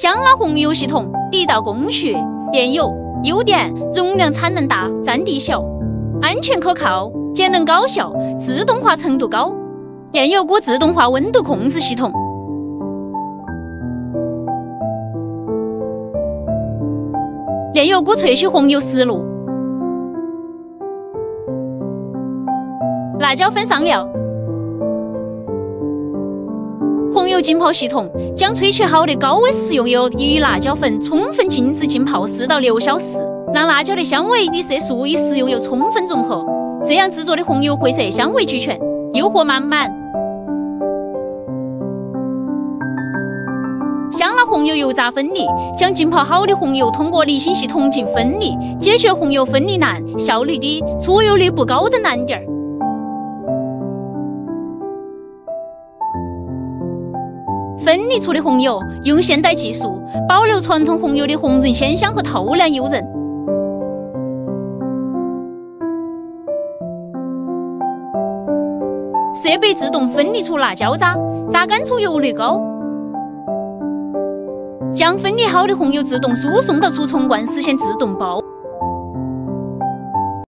香辣红油系统地道工序炼油，优点容量产能大，占地小，安全可靠，节能高效，自动化程度高。炼油锅自动化温度控制系统。炼油锅萃取红油实路，辣椒粉上料。红油浸泡系统将萃取好的高温食用油与辣椒粉充分静置浸泡四到六小时，让辣椒的香味与色素与食用油充分融合，这样制作的红油会色香味俱全，诱惑满满。香辣红油油炸分离，将浸泡好的红油通过离心系统进分离，解决红油分离难、效率低、出油率不高的难点儿。分离出的红油用现代技术保留传统红油的红润鲜香和透亮诱人。设备自动分离出辣椒渣，榨干出油率高。将分离好的红油自动输送到储存罐，实现自动包。